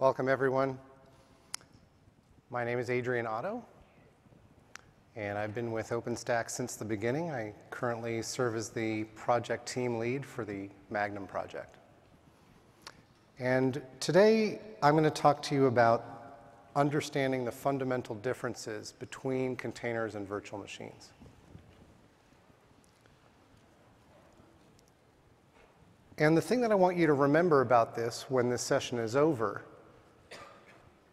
Welcome, everyone. My name is Adrian Otto, and I've been with OpenStack since the beginning. I currently serve as the project team lead for the Magnum project. And today, I'm going to talk to you about understanding the fundamental differences between containers and virtual machines. And the thing that I want you to remember about this when this session is over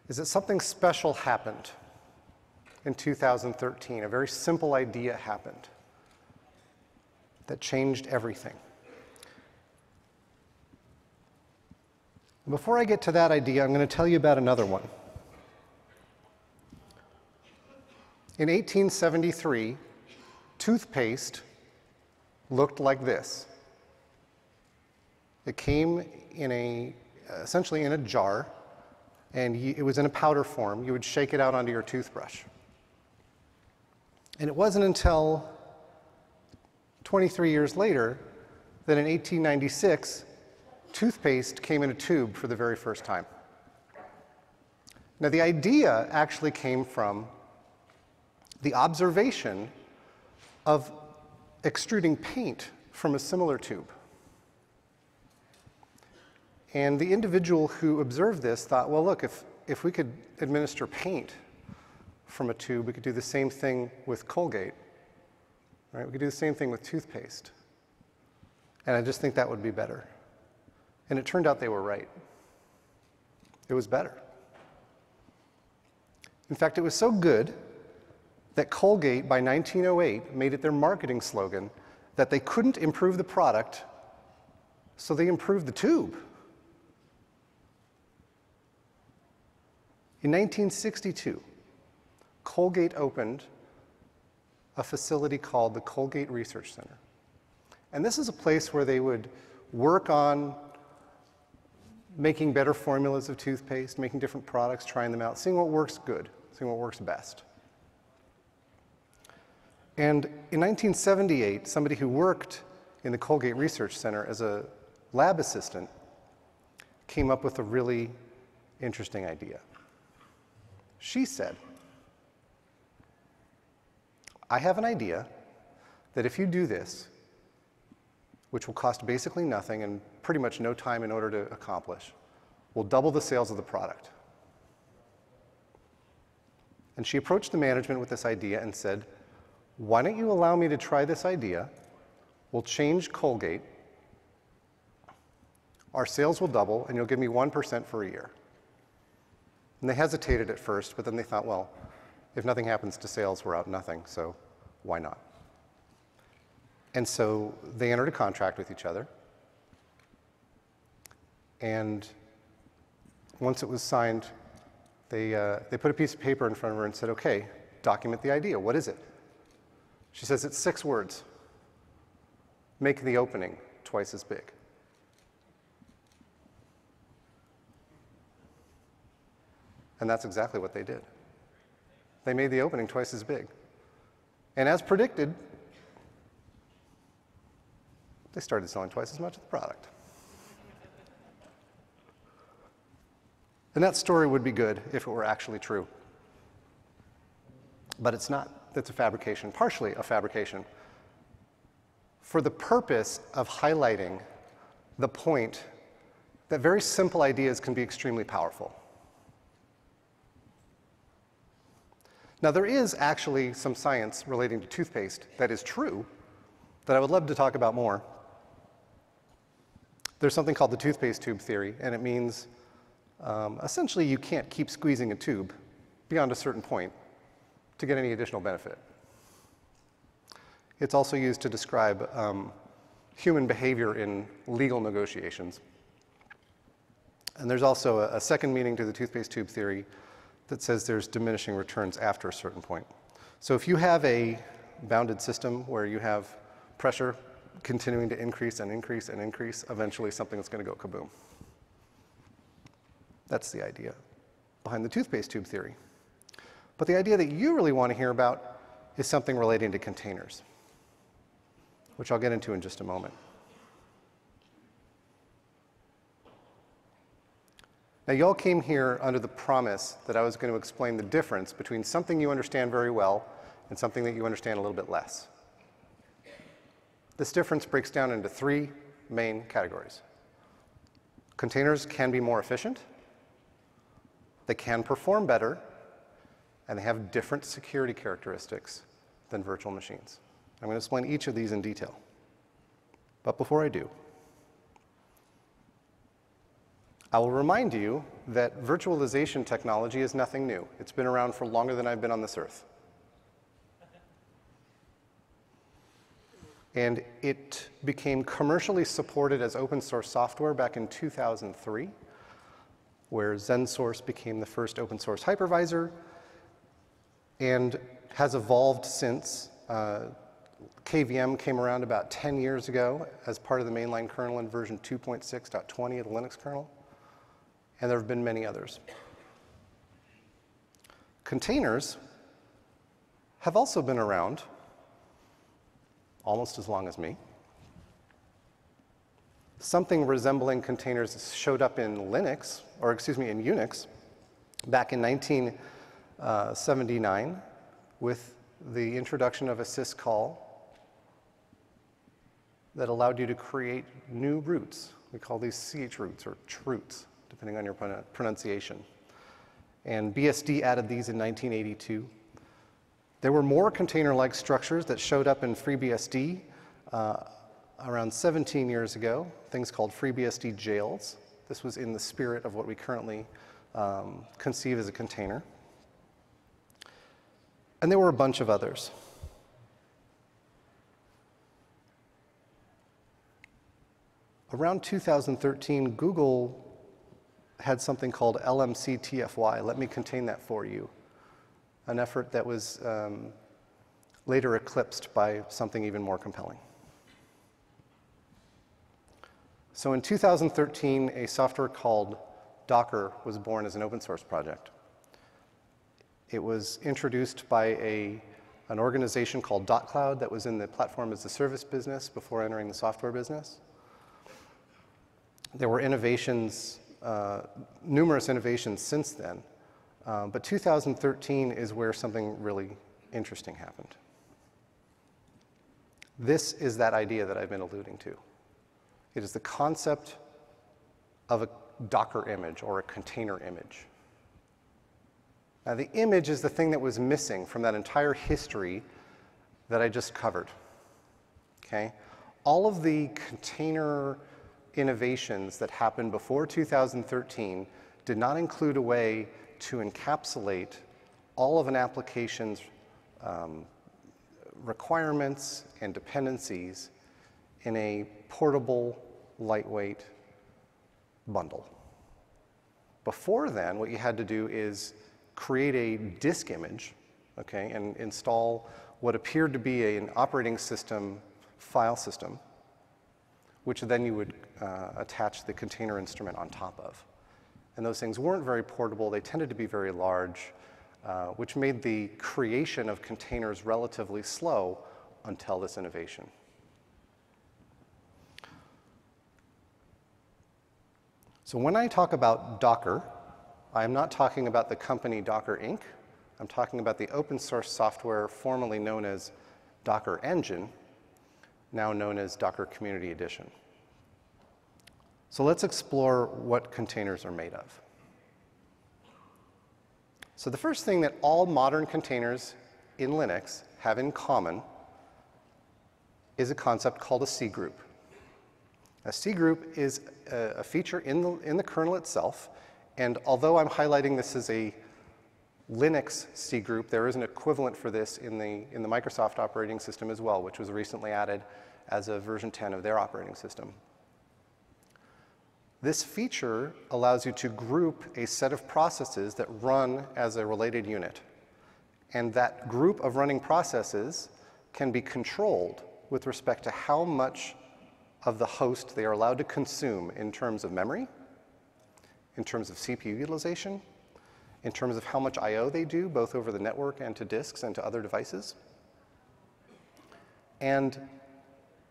is that something special happened in 2013. A very simple idea happened that changed everything. Before I get to that idea, I'm going to tell you about another one. In 1873, toothpaste looked like this. It came in a, essentially in a jar, and it was in a powder form. You would shake it out onto your toothbrush. And it wasn't until 23 years later that in 1896, toothpaste came in a tube for the very first time. Now, the idea actually came from the observation of extruding paint from a similar tube. And the individual who observed this thought, well, look, if, if we could administer paint from a tube, we could do the same thing with Colgate. Right? We could do the same thing with toothpaste. And I just think that would be better. And it turned out they were right. It was better. In fact, it was so good that Colgate, by 1908, made it their marketing slogan that they couldn't improve the product, so they improved the tube. In 1962, Colgate opened a facility called the Colgate Research Center. And this is a place where they would work on making better formulas of toothpaste, making different products, trying them out, seeing what works good, seeing what works best. And in 1978, somebody who worked in the Colgate Research Center as a lab assistant came up with a really interesting idea. She said, I have an idea that if you do this, which will cost basically nothing and pretty much no time in order to accomplish, will double the sales of the product. And she approached the management with this idea and said, Why don't you allow me to try this idea? We'll change Colgate. Our sales will double, and you'll give me 1% for a year. And they hesitated at first, but then they thought, well, if nothing happens to sales, we're out nothing, so why not? And so they entered a contract with each other. And once it was signed, they, uh, they put a piece of paper in front of her and said, okay, document the idea. What is it? She says, it's six words. Make the opening twice as big. And that's exactly what they did. They made the opening twice as big. And as predicted, they started selling twice as much of the product. And that story would be good if it were actually true. But it's not. It's a fabrication, partially a fabrication, for the purpose of highlighting the point that very simple ideas can be extremely powerful. Now, there is actually some science relating to toothpaste that is true that I would love to talk about more. There's something called the toothpaste tube theory, and it means um, essentially you can't keep squeezing a tube beyond a certain point to get any additional benefit. It's also used to describe um, human behavior in legal negotiations. And there's also a, a second meaning to the toothpaste tube theory that says there's diminishing returns after a certain point. So if you have a bounded system where you have pressure continuing to increase and increase and increase, eventually something's going to go kaboom. That's the idea behind the toothpaste tube theory. But the idea that you really want to hear about is something relating to containers, which I'll get into in just a moment. Now, y'all came here under the promise that I was going to explain the difference between something you understand very well and something that you understand a little bit less. This difference breaks down into three main categories. Containers can be more efficient, they can perform better, and they have different security characteristics than virtual machines. I'm going to explain each of these in detail. But before I do, I will remind you that virtualization technology is nothing new. It's been around for longer than I've been on this earth. And it became commercially supported as open source software back in 2003, where XenSource became the first open source hypervisor and has evolved since. Uh, KVM came around about 10 years ago as part of the mainline kernel in version 2.6.20 of the Linux kernel, and there have been many others. Containers have also been around almost as long as me. Something resembling containers showed up in Linux, or excuse me, in Unix, back in 1979 with the introduction of a syscall that allowed you to create new roots. We call these CH roots or chroots, depending on your pronunciation. And BSD added these in 1982. There were more container-like structures that showed up in FreeBSD uh, around 17 years ago, things called FreeBSD jails. This was in the spirit of what we currently um, conceive as a container. And there were a bunch of others. Around 2013, Google had something called LMCTFY. Let me contain that for you. An effort that was um, later eclipsed by something even more compelling. So in 2013, a software called Docker was born as an open source project. It was introduced by a, an organization called dotCloud that was in the platform as a service business before entering the software business. There were innovations, uh, numerous innovations since then, uh, but 2013 is where something really interesting happened. This is that idea that I've been alluding to. It is the concept of a Docker image or a container image. Now, the image is the thing that was missing from that entire history that I just covered. Okay? All of the container innovations that happened before 2013 did not include a way to encapsulate all of an application's um, requirements and dependencies in a portable, lightweight bundle. Before then, what you had to do is create a disk image, okay, and install what appeared to be an operating system file system, which then you would uh, attach the container instrument on top of. And those things weren't very portable. They tended to be very large, uh, which made the creation of containers relatively slow until this innovation. So when I talk about Docker, I am not talking about the company Docker Inc. I'm talking about the open source software formerly known as Docker Engine, now known as Docker Community Edition. So let's explore what containers are made of. So the first thing that all modern containers in Linux have in common is a concept called a C group. A C group is a, feature in the, in the kernel itself, and although I'm highlighting this as a Linux C group, there is an equivalent for this in the, in the Microsoft operating system as well, which was recently added as a version 10 of their operating system. This feature allows you to group a set of processes that run as a related unit. And that group of running processes can be controlled with respect to how much of the host they are allowed to consume in terms of memory, in terms of CPU utilization, in terms of how much I.O. they do, both over the network and to disks and to other devices. And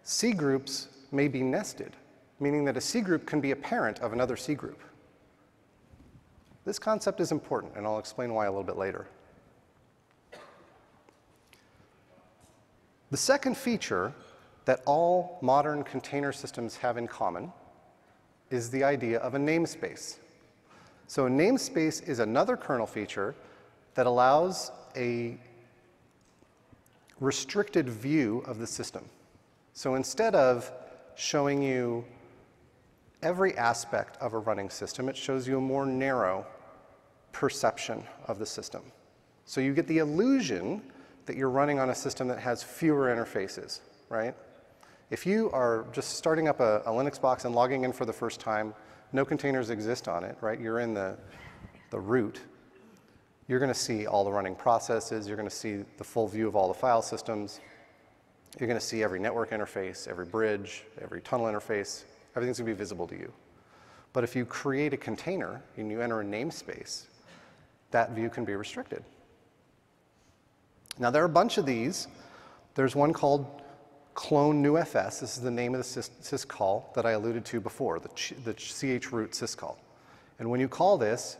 C groups may be nested meaning that a C group can be a parent of another C group. This concept is important, and I'll explain why a little bit later. The second feature that all modern container systems have in common is the idea of a namespace. So a namespace is another kernel feature that allows a restricted view of the system. So instead of showing you every aspect of a running system, it shows you a more narrow perception of the system. So you get the illusion that you're running on a system that has fewer interfaces, right? If you are just starting up a, a, Linux box and logging in for the first time, no containers exist on it, right? You're in the, the root. You're going to see all the running processes. You're going to see the full view of all the file systems. You're going to see every network interface, every bridge, every tunnel interface. Everything's going to be visible to you. But if you create a container and you enter a namespace, that view can be restricted. Now, there are a bunch of these. There's one called clone new FS. This is the name of the sys, syscall that I alluded to before, the, ch the chroot syscall. And when you call this,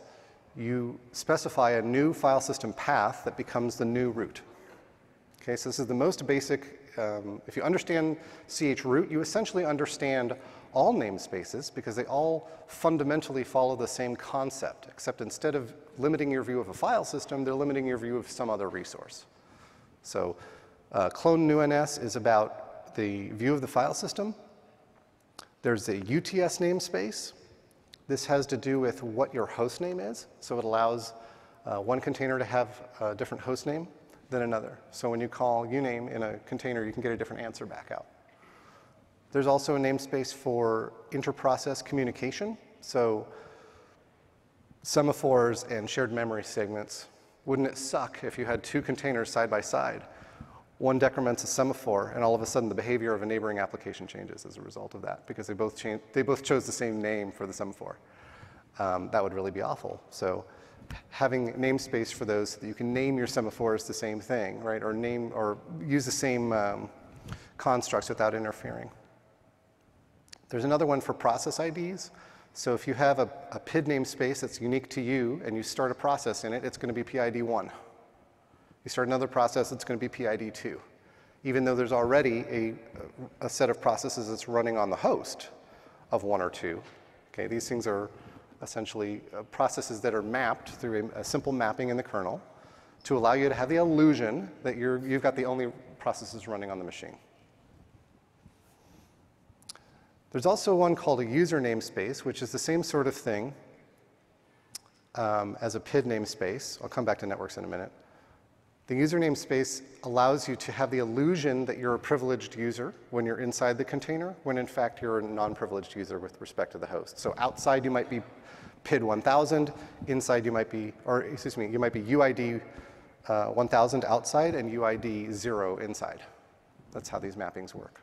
you specify a new file system path that becomes the new root. Okay, so this is the most basic. Um, if you understand chroot, you essentially understand all namespaces because they all fundamentally follow the same concept, except instead of limiting your view of a file system, they're limiting your view of some other resource. So uh, clone new NS is about the view of the file system. There's a UTS namespace. This has to do with what your host name is. So it allows uh, one container to have a different host name than another. So when you call uname in a container, you can get a different answer back out. There's also a namespace for interprocess communication. So semaphores and shared memory segments. Wouldn't it suck if you had two containers side by side one decrements a semaphore, and all of a sudden the behavior of a neighboring application changes as a result of that because they both, change, they both chose the same name for the semaphore. Um, that would really be awful. So having namespace for those so that you can name your semaphores the same thing, right? Or name or use the same um, constructs without interfering. There's another one for process IDs. So if you have a, a PID namespace that's unique to you and you start a process in it, it's going to be PID 1. You start another process, it's going to be PID 2, even though there's already a, a set of processes that's running on the host of one or two. Okay, these things are essentially uh, processes that are mapped through a, a, simple mapping in the kernel to allow you to have the illusion that you're, you've got the only processes running on the machine. There's also one called a user namespace, which is the same sort of thing um, as a PID namespace. I'll come back to networks in a minute. The user namespace allows you to have the illusion that you're a privileged user when you're inside the container, when in fact you're a non-privileged user with respect to the host. So outside you might be PID 1000, inside you might be, or excuse me, you might be UID uh, 1000 outside and UID 0 inside. That's how these mappings work.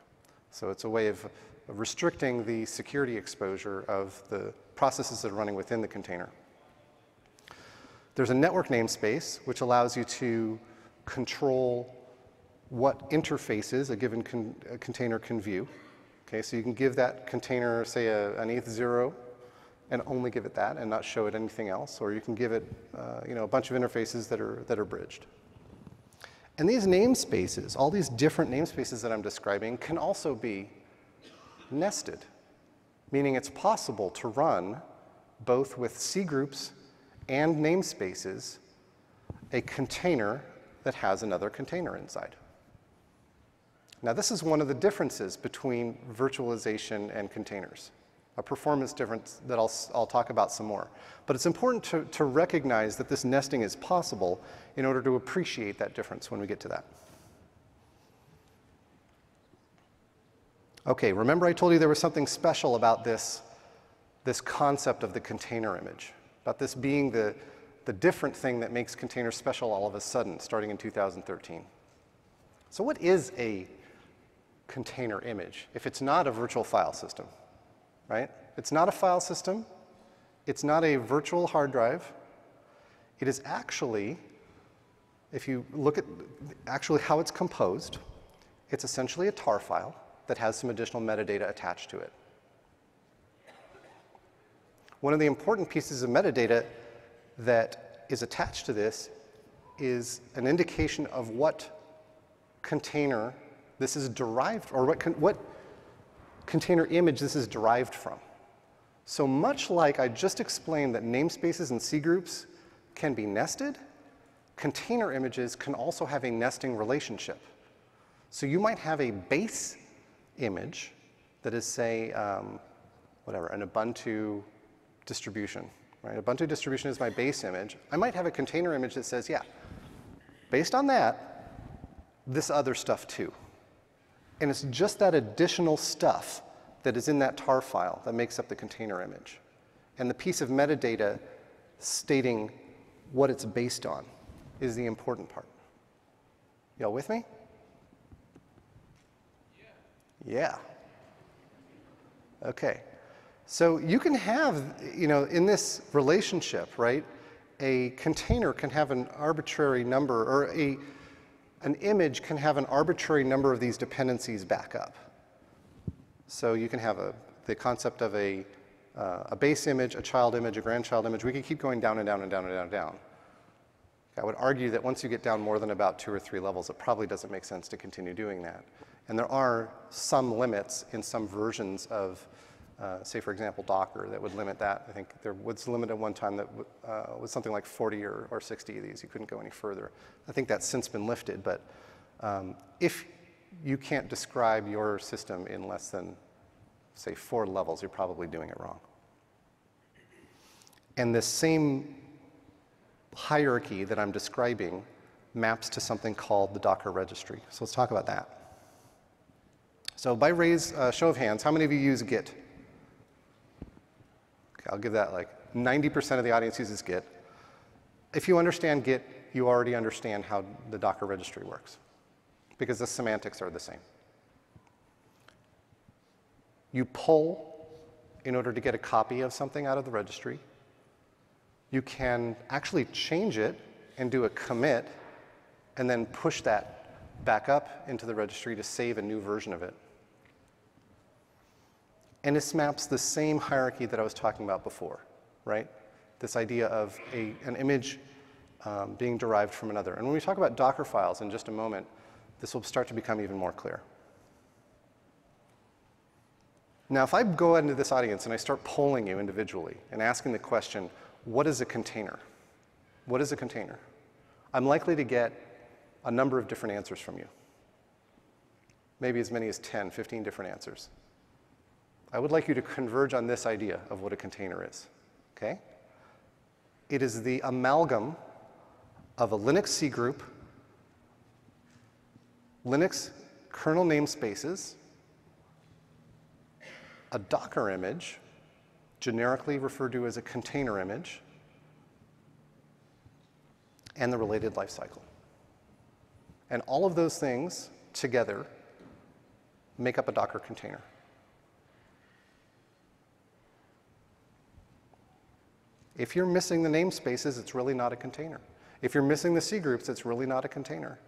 So it's a way of restricting the security exposure of the processes that are running within the container. There's a network namespace, which allows you to control what interfaces a given con a container can view. Okay, so you can give that container, say, a, an ETH0, and only give it that and not show it anything else, or you can give it, uh, you know, a bunch of interfaces that are, that are bridged. And these namespaces, all these different namespaces that I'm describing, can also be nested, meaning it's possible to run both with C groups and namespaces a container that has another container inside. Now, this is one of the differences between virtualization and containers, a performance difference that I'll, I'll talk about some more. But it's important to, to recognize that this nesting is possible in order to appreciate that difference when we get to that. Okay, remember I told you there was something special about this, this concept of the container image, about this being the, the different thing that makes containers special all of a sudden, starting in 2013. So what is a container image if it's not a virtual file system, right? It's not a file system. It's not a virtual hard drive. It is actually, if you look at actually how it's composed, it's essentially a tar file that has some additional metadata attached to it. One of the important pieces of metadata that is attached to this is an indication of what container this is derived, or what, con what container image this is derived from. So much like I just explained that namespaces and C groups can be nested, container images can also have a nesting relationship. So you might have a base image that is, say, um, whatever, an Ubuntu distribution. Right? Ubuntu distribution is my base image. I might have a container image that says, yeah, based on that, this other stuff too. And it's just that additional stuff that is in that tar file that makes up the container image. And the piece of metadata stating what it's based on is the important part. Y'all with me? Yeah. Yeah. Okay. So you can have, you know, in this relationship, right, a container can have an arbitrary number, or a, an image can have an arbitrary number of these dependencies back up. So you can have a, the concept of a, uh, a base image, a child image, a grandchild image. We could keep going down and down and down and down and down. I would argue that once you get down more than about two or three levels, it probably doesn't make sense to continue doing that. And there are some limits in some versions of, uh, say, for example, Docker that would limit that. I think there was a limit at one time that uh, was something like 40 or, or 60 of these. You couldn't go any further. I think that's since been lifted, but um, if you can't describe your system in less than, say, four levels, you're probably doing it wrong. And this same hierarchy that I'm describing maps to something called the Docker registry. So let's talk about that. So by raise, uh, show of hands, how many of you use Git? I'll give that like 90% of the audience uses Git. If you understand Git, you already understand how the Docker registry works because the semantics are the same. You pull in order to get a copy of something out of the registry. You can actually change it and do a commit and then push that back up into the registry to save a new version of it. And this maps the same hierarchy that I was talking about before, right? This idea of a, an image um, being derived from another. And when we talk about Docker files in just a moment, this will start to become even more clear. Now, if I go into this audience and I start polling you individually and asking the question, what is a container? What is a container? I'm likely to get a number of different answers from you. Maybe as many as 10, 15 different answers. I would like you to converge on this idea of what a container is, okay? It is the amalgam of a Linux C group, Linux kernel namespaces, a Docker image, generically referred to as a container image, and the related lifecycle. And all of those things together make up a Docker container. If you're missing the namespaces, it's really not a container. If you're missing the C groups, it's really not a container.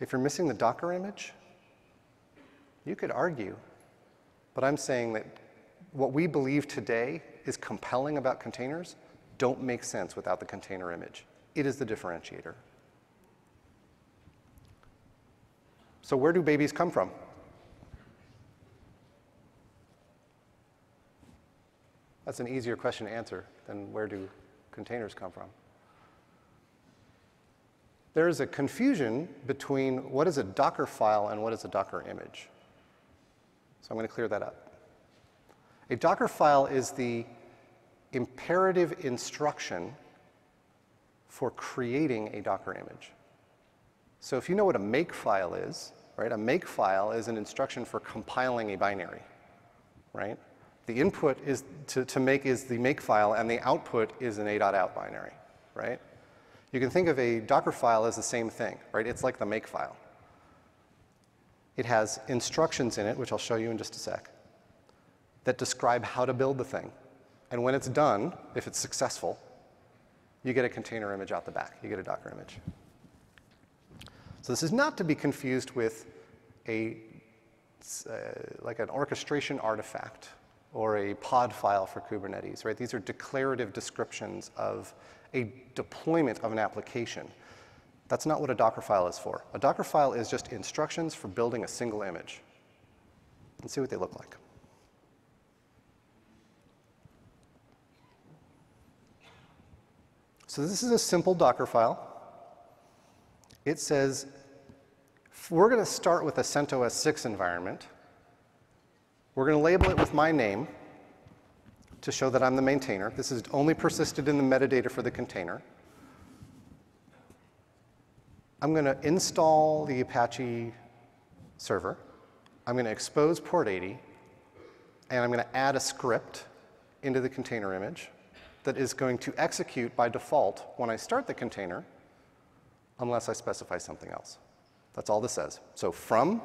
If you're missing the Docker image, you could argue, but I'm saying that what we believe today is compelling about containers don't make sense without the container image. It is the differentiator. So where do babies come from? That's an easier question to answer than where do containers come from. There is a confusion between what is a Docker file and what is a Docker image. So I'm going to clear that up. A Docker file is the imperative instruction for creating a Docker image. So if you know what a make file is, right, a make file is an instruction for compiling a binary, right? The input is to, to make is the make file, and the output is an a.out binary, right? You can think of a Docker file as the same thing, right? It's like the make file. It has instructions in it, which I'll show you in just a sec that describe how to build the thing. And when it's done, if it's successful, you get a container image out the back. You get a Docker image. So this is not to be confused with a, uh, like an orchestration artifact or a pod file for Kubernetes, right? These are declarative descriptions of a deployment of an application. That's not what a Docker file is for. A Docker file is just instructions for building a single image. Let's see what they look like. So this is a simple Docker file. It says, we're going to start with a CentOS 6 environment. We're going to label it with my name to show that I'm the maintainer. This is only persisted in the metadata for the container. I'm going to install the Apache server. I'm going to expose port 80, and I'm going to add a script into the container image that is going to execute by default when I start the container unless I specify something else. That's all this says. So from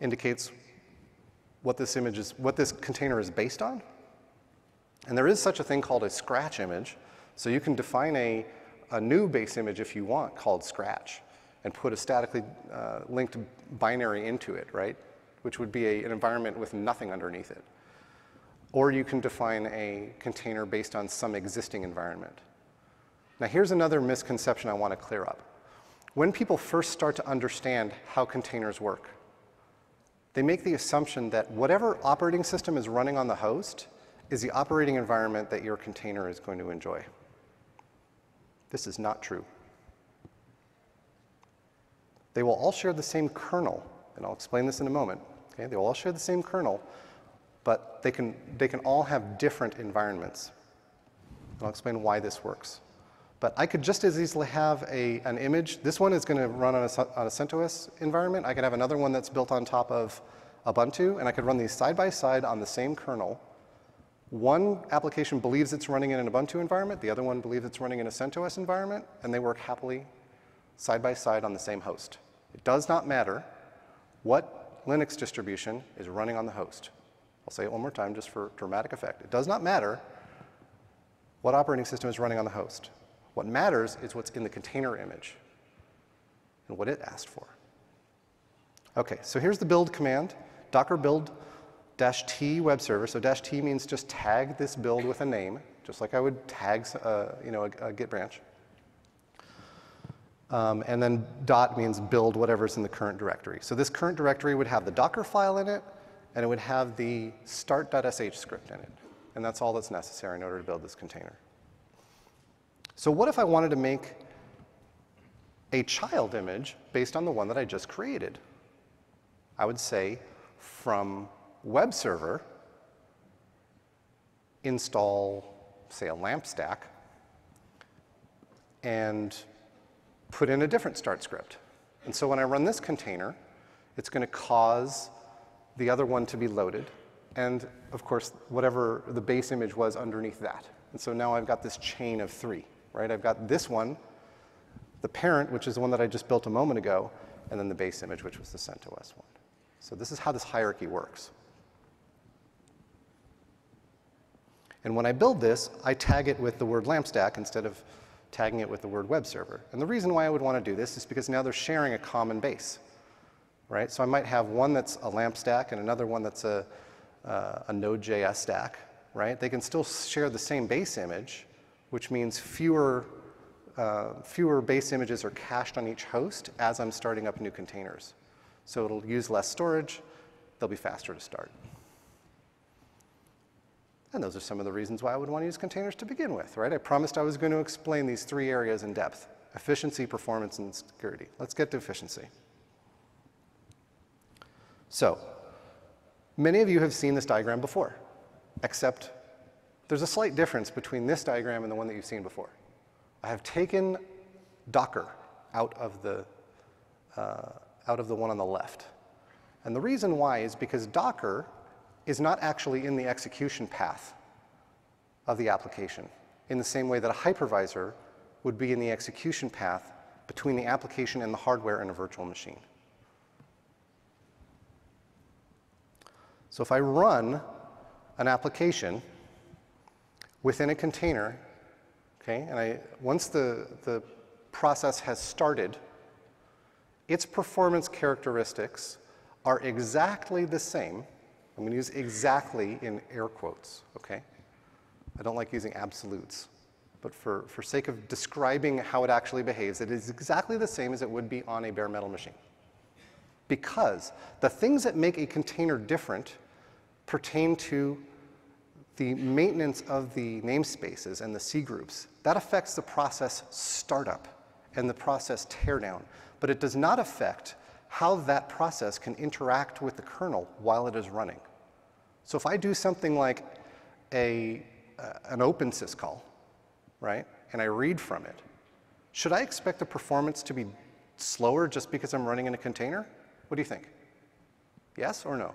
indicates what this image is, what this container is based on. And there is such a thing called a scratch image. So you can define a, a new base image if you want called scratch and put a statically uh, linked binary into it, right? Which would be a, an environment with nothing underneath it. Or you can define a container based on some existing environment. Now here's another misconception I want to clear up. When people first start to understand how containers work, they make the assumption that whatever operating system is running on the host is the operating environment that your container is going to enjoy. This is not true. They will all share the same kernel, and I'll explain this in a moment. Okay? They will all share the same kernel, but they can, they can all have different environments. And I'll explain why this works. But I could just as easily have a, an image. This one is going to run on a, on a CentOS environment. I could have another one that's built on top of Ubuntu, and I could run these side by side on the same kernel. One application believes it's running in an Ubuntu environment, the other one believes it's running in a CentOS environment, and they work happily side by side on the same host. It does not matter what Linux distribution is running on the host. I'll say it one more time just for dramatic effect. It does not matter what operating system is running on the host. What matters is what's in the container image and what it asked for. Okay, so here's the build command, docker build dash t web server. So dash t means just tag this build with a name, just like I would tag uh, you know, a, a Git branch. Um, and then dot means build whatever's in the current directory. So this current directory would have the Docker file in it, and it would have the start.sh script in it. And that's all that's necessary in order to build this container. So what if I wanted to make a child image based on the one that I just created? I would say from web server, install, say, a lamp stack, and put in a different start script. And so when I run this container, it's going to cause the other one to be loaded, and of course, whatever the base image was underneath that. And so now I've got this chain of three, right? I've got this one, the parent, which is the one that I just built a moment ago, and then the base image, which was the CentOS one. So this is how this hierarchy works. And when I build this, I tag it with the word lamp stack instead of tagging it with the word web server. And the reason why I would want to do this is because now they're sharing a common base right? So I might have one that's a LAMP stack and another one that's a, uh, a Node.js stack, right? They can still share the same base image, which means fewer, uh, fewer base images are cached on each host as I'm starting up new containers. So it'll use less storage, they'll be faster to start. And those are some of the reasons why I would want to use containers to begin with, right? I promised I was going to explain these three areas in depth, efficiency, performance, and security. Let's get to efficiency. So, many of you have seen this diagram before, except there's a slight difference between this diagram and the one that you've seen before. I have taken Docker out of the, uh, out of the one on the left. And the reason why is because Docker is not actually in the execution path of the application in the same way that a hypervisor would be in the execution path between the application and the hardware in a virtual machine. So if I run an application within a container, okay, and I, once the, the process has started, its performance characteristics are exactly the same. I'm going to use exactly in air quotes, okay? I don't like using absolutes. but for, for sake of describing how it actually behaves, it is exactly the same as it would be on a bare metal machine. Because the things that make a container different pertain to the maintenance of the namespaces and the C groups. That affects the process startup and the process teardown, but it does not affect how that process can interact with the kernel while it is running. So if I do something like a, uh, an open syscall, right, and I read from it, should I expect the performance to be slower just because I'm running in a container? What do you think? Yes or no?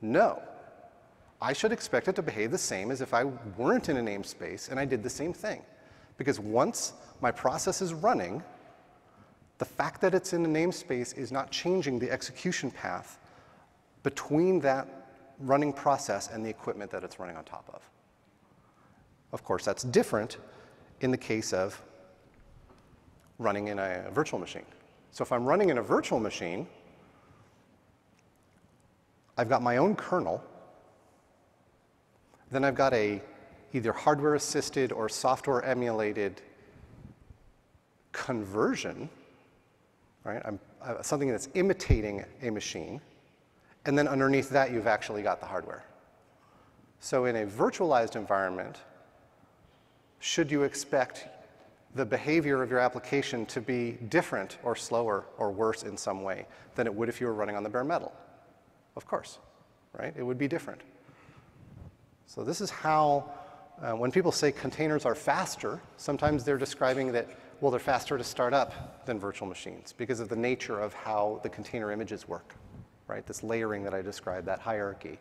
No. I should expect it to behave the same as if I weren't in a namespace and I did the same thing. Because once my process is running, the fact that it's in a namespace is not changing the execution path between that running process and the equipment that it's running on top of. Of course, that's different in the case of running in a virtual machine. So if I'm running in a virtual machine, I've got my own kernel, then I've got a either hardware assisted or software emulated conversion right? I'm, uh, something that's imitating a machine, and then underneath that you've actually got the hardware. So in a virtualized environment, should you expect the behavior of your application to be different or slower or worse in some way than it would if you were running on the bare metal? Of course, right? It would be different. So this is how, uh, when people say containers are faster, sometimes they're describing that well, they're faster to start up than virtual machines because of the nature of how the container images work, right? This layering that I described, that hierarchy.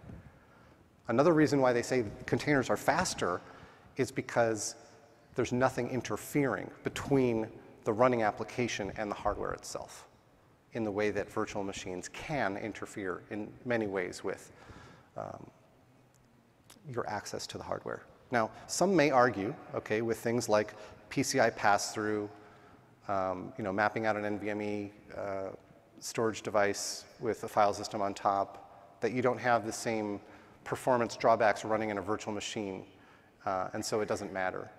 Another reason why they say containers are faster is because there's nothing interfering between the running application and the hardware itself in the way that virtual machines can interfere in many ways with um, your access to the hardware. Now, some may argue, okay, with things like PCI pass-through, um, you know, mapping out an NVMe uh, storage device with a file system on top, that you don't have the same performance drawbacks running in a virtual machine, uh, and so it doesn't matter.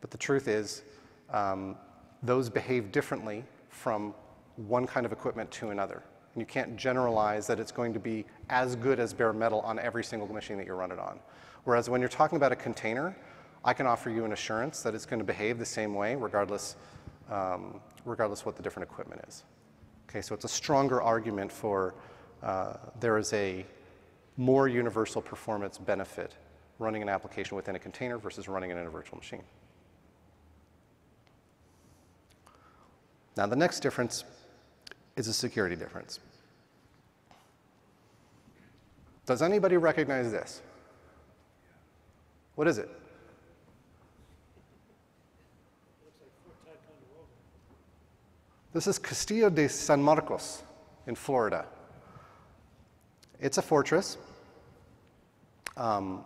But the truth is, um, those behave differently from one kind of equipment to another. And you can't generalize that it's going to be as good as bare metal on every single machine that you run it on. Whereas when you're talking about a container, I can offer you an assurance that it's going to behave the same way regardless, um, regardless what the different equipment is. Okay, so it's a stronger argument for uh, there is a more universal performance benefit running an application within a container versus running it in a virtual machine. Now the next difference is a security difference. Does anybody recognize this? What is it? This is Castillo de San Marcos in Florida. It's a fortress. Um,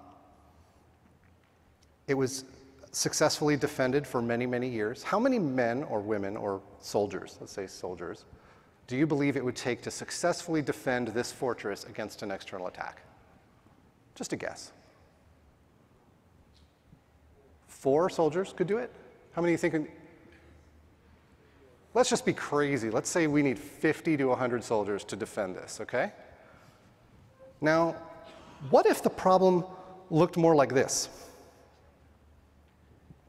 it was successfully defended for many, many years. How many men or women or soldiers, let's say soldiers, do you believe it would take to successfully defend this fortress against an external attack? Just a guess. Four soldiers could do it? How many you think Let's just be crazy. Let's say we need 50 to 100 soldiers to defend this, okay? Now, what if the problem looked more like this?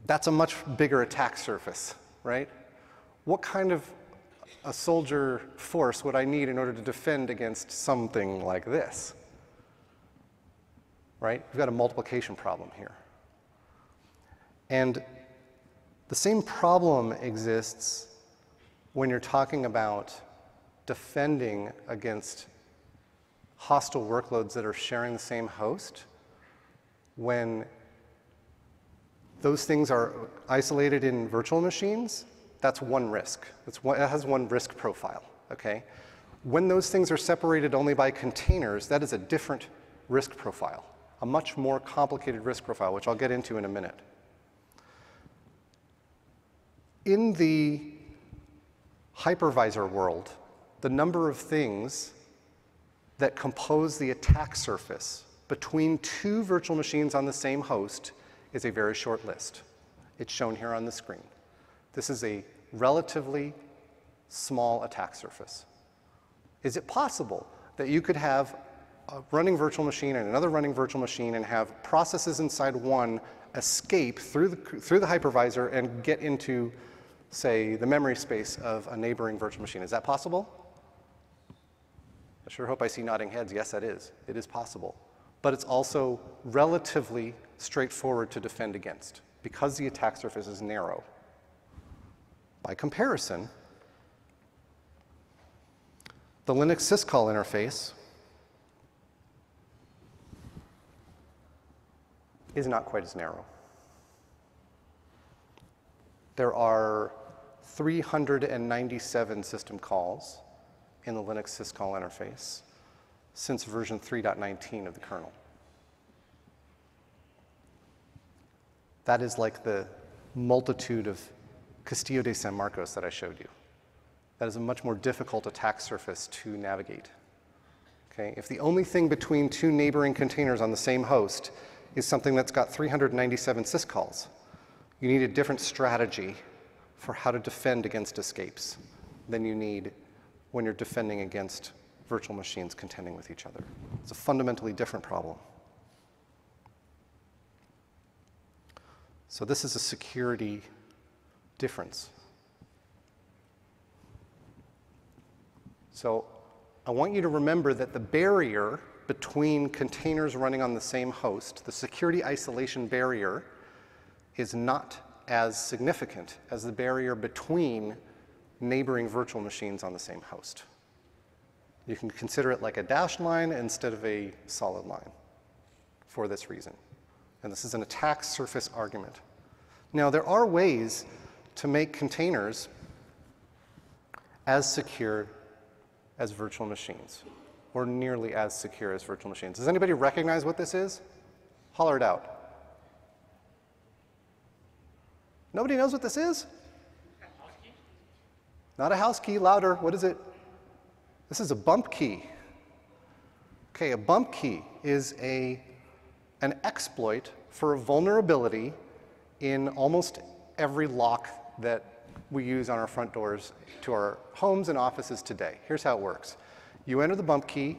That's a much bigger attack surface, right? What kind of a soldier force would I need in order to defend against something like this? Right? We've got a multiplication problem here. And the same problem exists when you're talking about defending against hostile workloads that are sharing the same host, when those things are isolated in virtual machines, that's one risk. It's one, it has one risk profile, okay? When those things are separated only by containers, that is a different risk profile, a much more complicated risk profile, which I'll get into in a minute. In the hypervisor world, the number of things that compose the attack surface between two virtual machines on the same host is a very short list. It's shown here on the screen. This is a relatively small attack surface. Is it possible that you could have a running virtual machine and another running virtual machine and have processes inside one escape through the, through the hypervisor and get into, say, the memory space of a neighboring virtual machine? Is that possible? I sure hope I see nodding heads. Yes, that is. It is possible. But it's also relatively straightforward to defend against because the attack surface is narrow. By comparison, the Linux syscall interface is not quite as narrow. There are 397 system calls in the Linux syscall interface since version 3.19 of the kernel. That is like the multitude of Castillo de San Marcos that I showed you. That is a much more difficult attack surface to navigate. Okay? If the only thing between two neighboring containers on the same host is something that's got 397 syscalls, you need a different strategy for how to defend against escapes than you need when you're defending against virtual machines contending with each other. It's a fundamentally different problem. So this is a security difference. So I want you to remember that the barrier between containers running on the same host, the security isolation barrier, is not as significant as the barrier between neighboring virtual machines on the same host. You can consider it like a dashed line instead of a solid line for this reason. And this is an attack surface argument. Now, there are ways to make containers as secure as virtual machines, or nearly as secure as virtual machines. Does anybody recognize what this is? Holler it out. Nobody knows what this is? Not a house key, louder. What is it? This is a bump key. Okay, a bump key is a, an exploit for a vulnerability in almost every lock that we use on our front doors to our homes and offices today. Here's how it works. You enter the bump key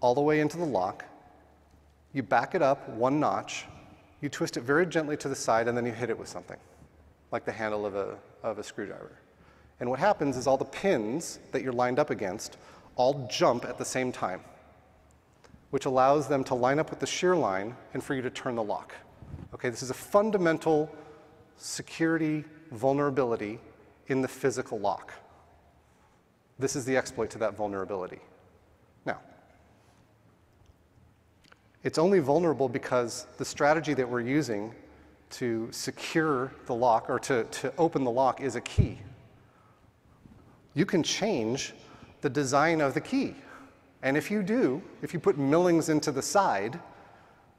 all the way into the lock, you back it up one notch, you twist it very gently to the side, and then you hit it with something, like the handle of a, of a screwdriver. And what happens is all the pins that you're lined up against all jump at the same time, which allows them to line up with the shear line and for you to turn the lock. Okay, this is a fundamental security vulnerability in the physical lock. This is the exploit to that vulnerability. Now, it's only vulnerable because the strategy that we're using to secure the lock or to, to open the lock is a key. You can change the design of the key. And if you do, if you put millings into the side,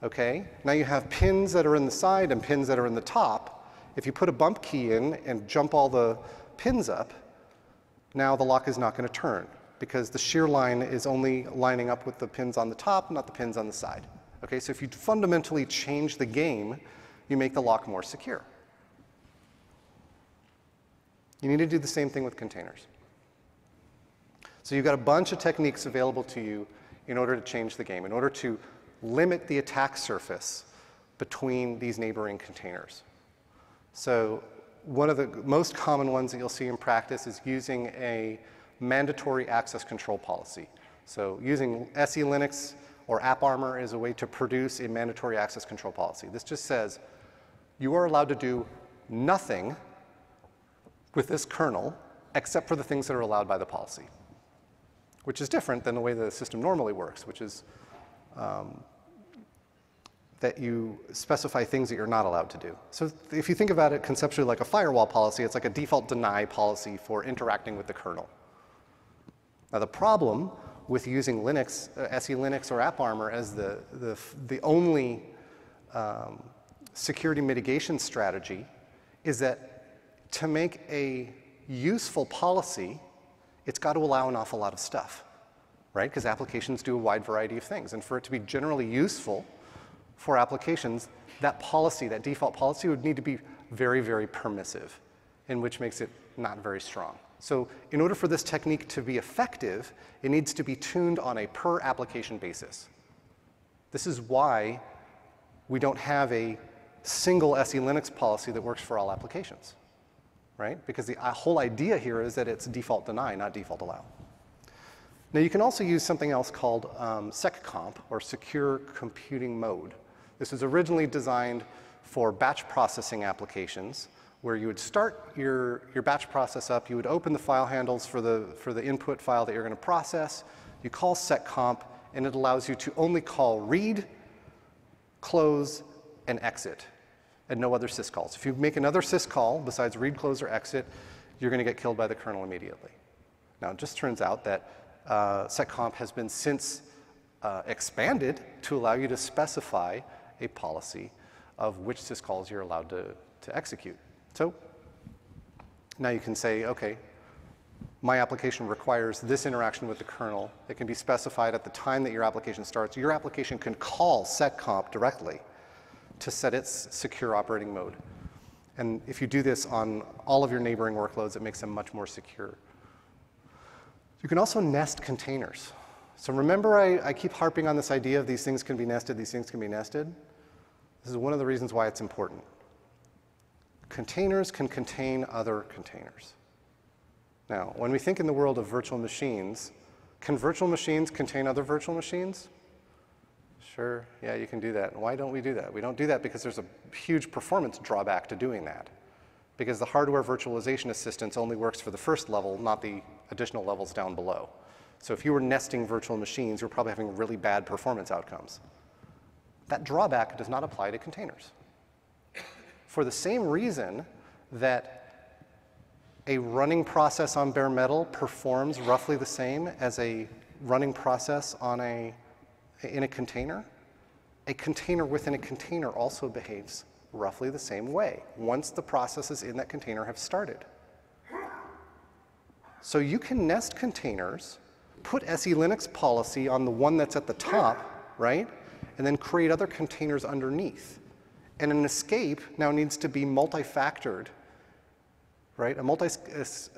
okay, now you have pins that are in the side and pins that are in the top. If you put a bump key in and jump all the pins up, now the lock is not going to turn because the shear line is only lining up with the pins on the top, not the pins on the side. Okay, so if you fundamentally change the game, you make the lock more secure. You need to do the same thing with containers. So you've got a bunch of techniques available to you in order to change the game, in order to limit the attack surface between these neighboring containers. So one of the most common ones that you'll see in practice is using a mandatory access control policy. So using SE Linux or AppArmor is a way to produce a mandatory access control policy. This just says you are allowed to do nothing with this kernel except for the things that are allowed by the policy which is different than the way the system normally works, which is um, that you specify things that you're not allowed to do. So if you think about it conceptually like a firewall policy, it's like a default deny policy for interacting with the kernel. Now the problem with using Linux, uh, SE Linux or AppArmor as the, the, the only um, security mitigation strategy is that to make a useful policy, it's got to allow an awful lot of stuff, right? Because applications do a wide variety of things. And for it to be generally useful for applications, that policy, that default policy would need to be very, very permissive, and which makes it not very strong. So in order for this technique to be effective, it needs to be tuned on a per application basis. This is why we don't have a single SE Linux policy that works for all applications, right? Because the uh, whole idea here is that it's default deny, not default allow. Now you can also use something else called um, seccomp, or secure computing mode. This was originally designed for batch processing applications, where you would start your, your batch process up, you would open the file handles for the, for the input file that you're going to process, you call seccomp, and it allows you to only call read, close, and exit, and no other syscalls. If you make another syscall besides read, close, or exit, you're going to get killed by the kernel immediately. Now, it just turns out that uh, seccomp has been since uh, expanded to allow you to specify a policy of which syscalls you're allowed to, to execute. So now you can say, okay, my application requires this interaction with the kernel. It can be specified at the time that your application starts. Your application can call seccomp directly to set its secure operating mode. And if you do this on all of your neighboring workloads, it makes them much more secure. You can also nest containers. So remember I, I keep harping on this idea of these things can be nested, these things can be nested? This is one of the reasons why it's important. Containers can contain other containers. Now, when we think in the world of virtual machines, can virtual machines contain other virtual machines? Sure, yeah, you can do that. And Why don't we do that? We don't do that because there's a huge performance drawback to doing that. Because the hardware virtualization assistance only works for the first level, not the additional levels down below. So if you were nesting virtual machines, you're probably having really bad performance outcomes. That drawback does not apply to containers. For the same reason that a running process on bare metal performs roughly the same as a running process on a, in a container, a container within a container also behaves roughly the same way once the processes in that container have started. So you can nest containers, put SE Linux policy on the one that's at the top, right? and then create other containers underneath. And an escape now needs to be multi-factored, right? A multi,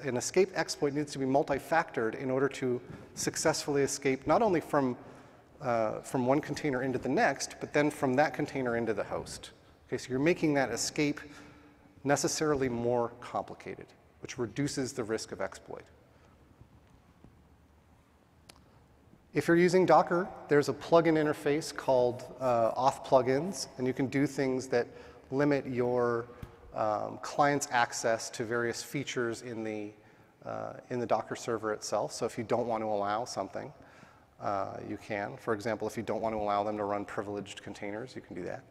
an escape exploit needs to be multi-factored in order to successfully escape not only from, uh, from one container into the next, but then from that container into the host. Okay, so you're making that escape necessarily more complicated, which reduces the risk of exploit. If you're using Docker, there's a plugin interface called uh, auth plugins, and you can do things that limit your um, client's access to various features in the, uh, in the Docker server itself. So if you don't want to allow something, uh, you can. For example, if you don't want to allow them to run privileged containers, you can do that.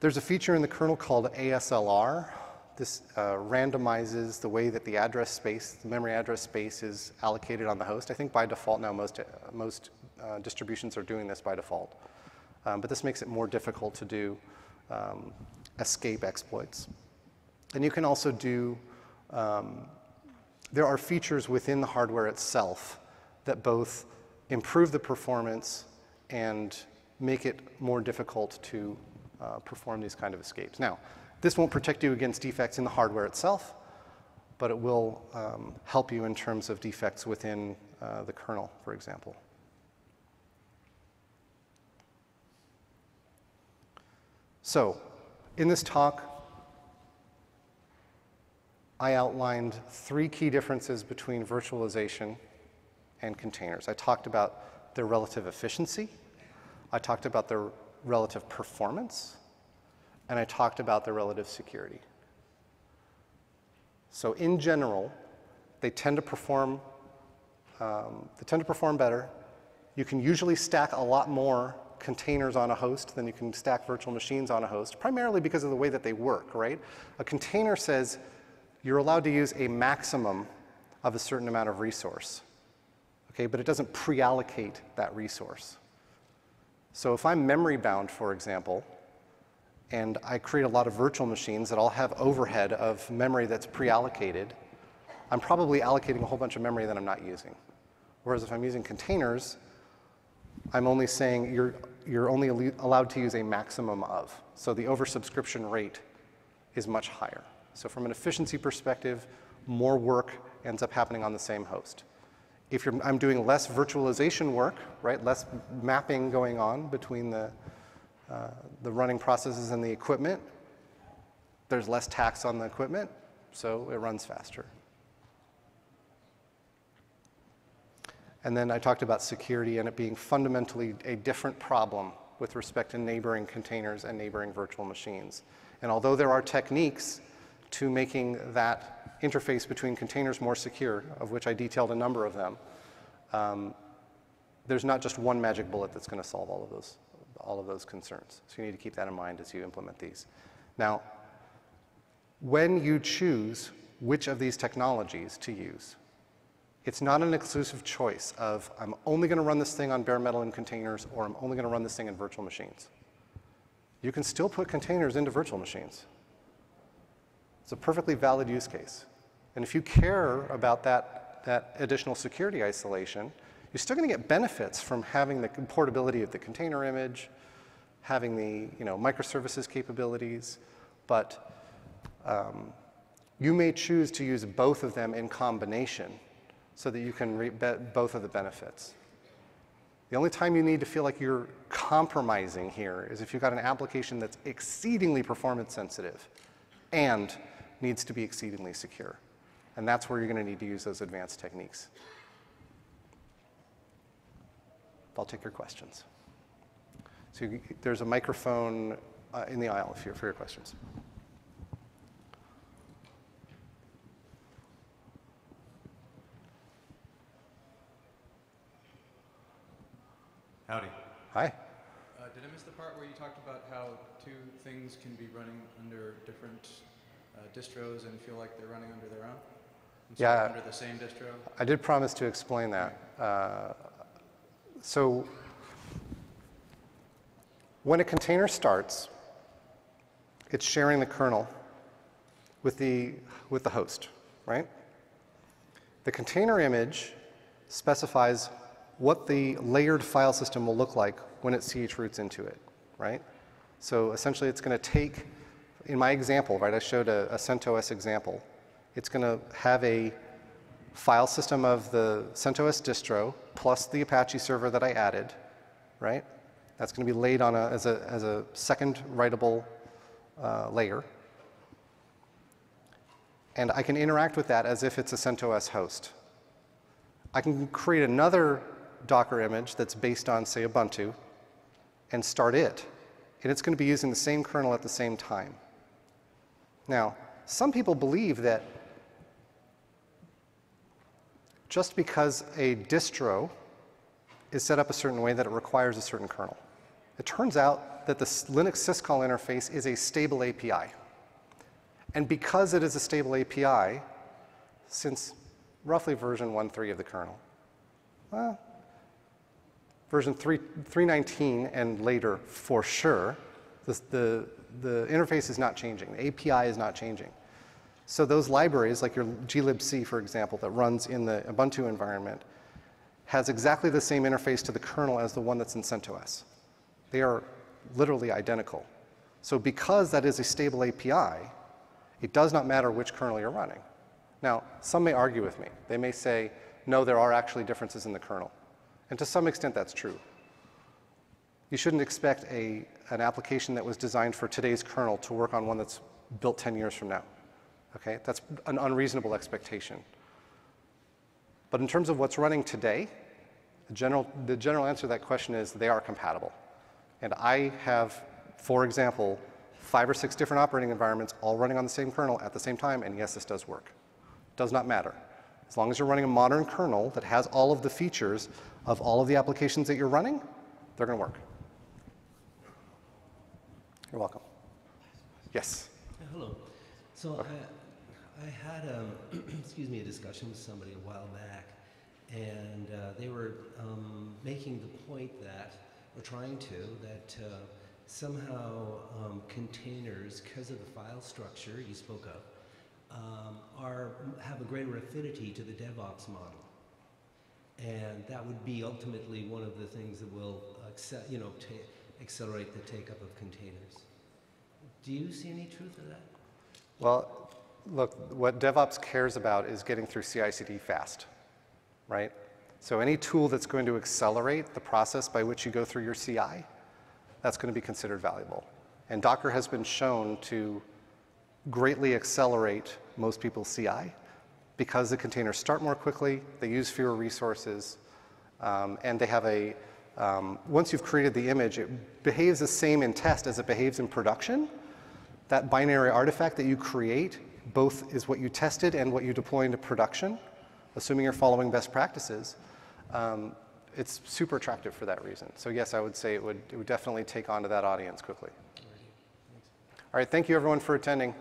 There's a feature in the kernel called ASLR, this uh, randomizes the way that the address space, the memory address space is allocated on the host. I think by default now most, uh, most uh, distributions are doing this by default. Um, but this makes it more difficult to do um, escape exploits. And you can also do, um, there are features within the hardware itself that both improve the performance and make it more difficult to uh, perform these kind of escapes. Now, this won't protect you against defects in the hardware itself, but it will um, help you in terms of defects within uh, the kernel, for example. So, in this talk, I outlined three key differences between virtualization and containers. I talked about their relative efficiency, I talked about their relative performance, and I talked about their relative security. So in general, they tend to perform, um, they tend to perform better. You can usually stack a lot more containers on a host than you can stack virtual machines on a host, primarily because of the way that they work, right? A container says you're allowed to use a maximum of a certain amount of resource, okay? But it doesn't pre-allocate that resource. So if I'm memory bound, for example, and I create a lot of virtual machines that all have overhead of memory that's pre-allocated, I'm probably allocating a whole bunch of memory that I'm not using. Whereas if I'm using containers, I'm only saying you're, you're only allowed to use a maximum of. So the oversubscription rate is much higher. So from an efficiency perspective, more work ends up happening on the same host. If I'm doing less virtualization work, right, less mapping going on between the, uh, the running processes and the equipment, there's less tax on the equipment, so it runs faster. And then I talked about security and it being fundamentally a different problem with respect to neighboring containers and neighboring virtual machines. And although there are techniques to making that interface between containers more secure, of which I detailed a number of them, um, there's not just one magic bullet that's going to solve all of those, all of those concerns. So you need to keep that in mind as you implement these. Now, when you choose which of these technologies to use, it's not an exclusive choice of I'm only going to run this thing on bare metal in containers or I'm only going to run this thing in virtual machines. You can still put containers into virtual machines. It's a perfectly valid use case. And if you care about that, that additional security isolation, you're still going to get benefits from having the portability of the container image, having the you know, microservices capabilities, but um, you may choose to use both of them in combination so that you can reap both of the benefits. The only time you need to feel like you're compromising here is if you've got an application that's exceedingly performance sensitive and needs to be exceedingly secure. And that's where you're going to need to use those advanced techniques. I'll take your questions. So you, there's a microphone uh, in the aisle if you're, for your questions. Howdy. Hi. Uh, did I miss the part where you talked about how two things can be running under different distros and feel like they're running under their own? Instead Yeah. Under the same distro? I did promise to explain that. Uh, so when a container starts, it's sharing the kernel with the, with the host, right? The container image specifies what the layered file system will look like when it ch roots into it, right? So essentially it's going to take, in my example, right, I showed a, a CentOS example. It's going to have a file system of the CentOS distro plus the Apache server that I added, right? That's going to be laid on a, as, a, as a second writable uh, layer. And I can interact with that as if it's a CentOS host. I can create another Docker image that's based on, say, Ubuntu, and start it. And it's going to be using the same kernel at the same time. Now, some people believe that just because a distro is set up a certain way that it requires a certain kernel. It turns out that the Linux syscall interface is a stable API. And because it is a stable API, since roughly version 1.3 of the kernel, well, version 3, 319 and later for sure, the, the, the interface is not changing. The API is not changing. So those libraries, like your glibc, for example, that runs in the Ubuntu environment, has exactly the same interface to the kernel as the one that's in CentOS. They are literally identical. So because that is a stable API, it does not matter which kernel you're running. Now, some may argue with me. They may say, no, there are actually differences in the kernel. And to some extent, that's true. You shouldn't expect a, an application that was designed for today's kernel to work on one that's built 10 years from now. Okay, that's an unreasonable expectation. But in terms of what's running today, the general, the general answer to that question is they are compatible. And I have, for example, five or six different operating environments all running on the same kernel at the same time, and yes, this does work. Does not matter. As long as you're running a modern kernel that has all of the features of all of the applications that you're running, they're going to work. You're welcome. Yes. Hello. So I, I had, um, excuse me, a discussion with somebody a while back, and uh, they were um, making the point that, or trying to, that uh, somehow um, containers, because of the file structure you spoke of, um, are, have a greater affinity to the DevOps model. And that would be ultimately one of the things that will, acce- you know, ta- accelerate the take-up of containers. Do you see any truth in that? Well, look, what DevOps cares about is getting through CI/CD fast, right? So any tool that's going to accelerate the process by which you go through your CI, that's going to be considered valuable. And Docker has been shown to greatly accelerate most people's CI because the containers start more quickly, they use fewer resources, um, and they have a, um, once you've created the image, it behaves the same in test as it behaves in production. That binary artifact that you create both is what you tested and what you deploy into production, assuming you're following best practices. Um, it's super attractive for that reason. So yes, I would say it would, it would definitely take on to that audience quickly. All right, thank you everyone for attending.